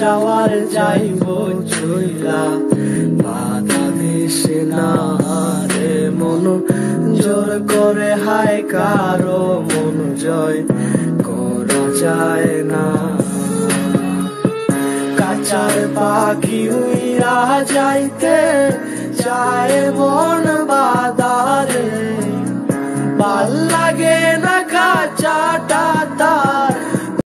যাওয়ার যাইব চইলা। বাধা দিস না রে মন, জোর করে হায় কারও মন জয় করা যায় না। কাচার পাখি উইরা যাইতে যায় মন বাদারে ভালো লাগে না